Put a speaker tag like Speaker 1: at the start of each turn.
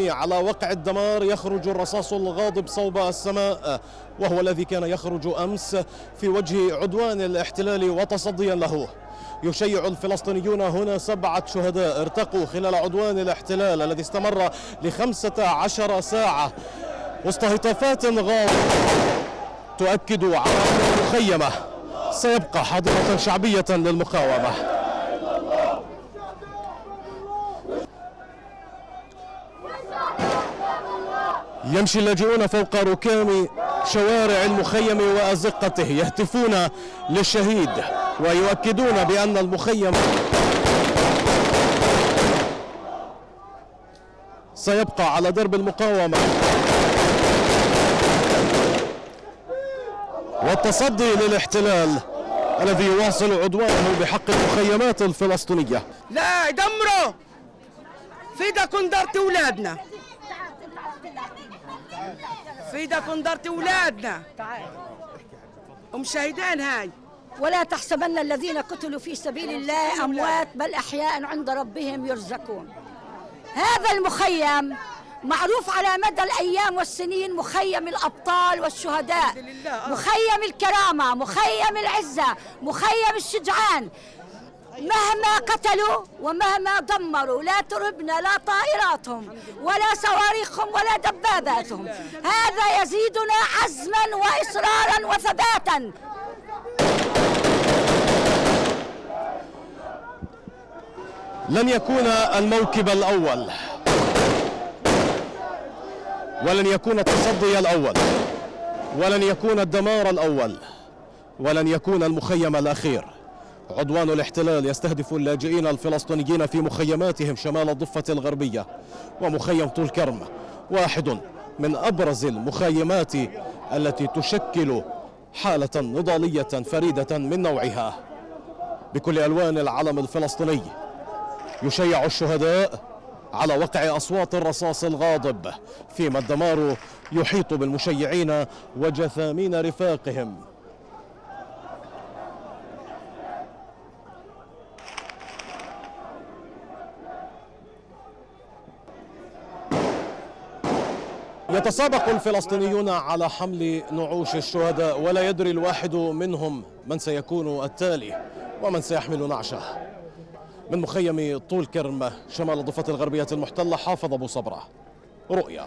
Speaker 1: على وقع الدمار يخرج الرصاص الغاضب صوب السماء وهو الذي كان يخرج أمس في وجه عدوان الاحتلال وتصديا له. يشيع الفلسطينيون هنا سبعة شهداء ارتقوا خلال عدوان الاحتلال الذي استمر لخمسة عشر ساعة وسط غاضبة تؤكد على أن المخيمة سيبقى حاضرة شعبية للمقاومة. يمشي اللاجئون فوق ركام شوارع المخيم وأزقته يهتفون للشهيد ويؤكدون بأن المخيم سيبقى على درب المقاومة. والتصدي للاحتلال الذي يواصل عدوانه بحق المخيمات الفلسطينية.
Speaker 2: لا يدمروا في ده كندرت ولادنا في ده كندرت ولادنا ومشاهدين هاي.
Speaker 3: ولا تحسبن الذين قتلوا في سبيل الله أموات بل أحياء عند ربهم يرزقون. هذا المخيم معروف على مدى الأيام والسنين مخيم الأبطال والشهداء مخيم الكرامة مخيم العزة مخيم الشجعان. مهما قتلوا ومهما دمروا لا تربنا لا طائراتهم ولا صواريخهم ولا دباباتهم. هذا يزيدنا عزما وإصرارا وثباتا.
Speaker 1: لن يكون الموكب الأول ولن يكون التصدي الأول ولن يكون الدمار الأول ولن يكون المخيم الأخير. عدوان الاحتلال يستهدف اللاجئين الفلسطينيين في مخيماتهم شمال الضفة الغربية ومخيم طول كرم واحد من أبرز المخيمات التي تشكل حالة نضالية فريدة من نوعها. بكل ألوان العلم الفلسطيني يشيع الشهداء على وقع أصوات الرصاص الغاضب فيما الدمار يحيط بالمشيعين وجثامين رفاقهم. يتسابق الفلسطينيون على حمل نعوش الشهداء ولا يدري الواحد منهم من سيكون التالي ومن سيحمل نعشه. من مخيم طول كرم شمال الضفة الغربية المحتلة حافظ أبو صبرة. رؤيا.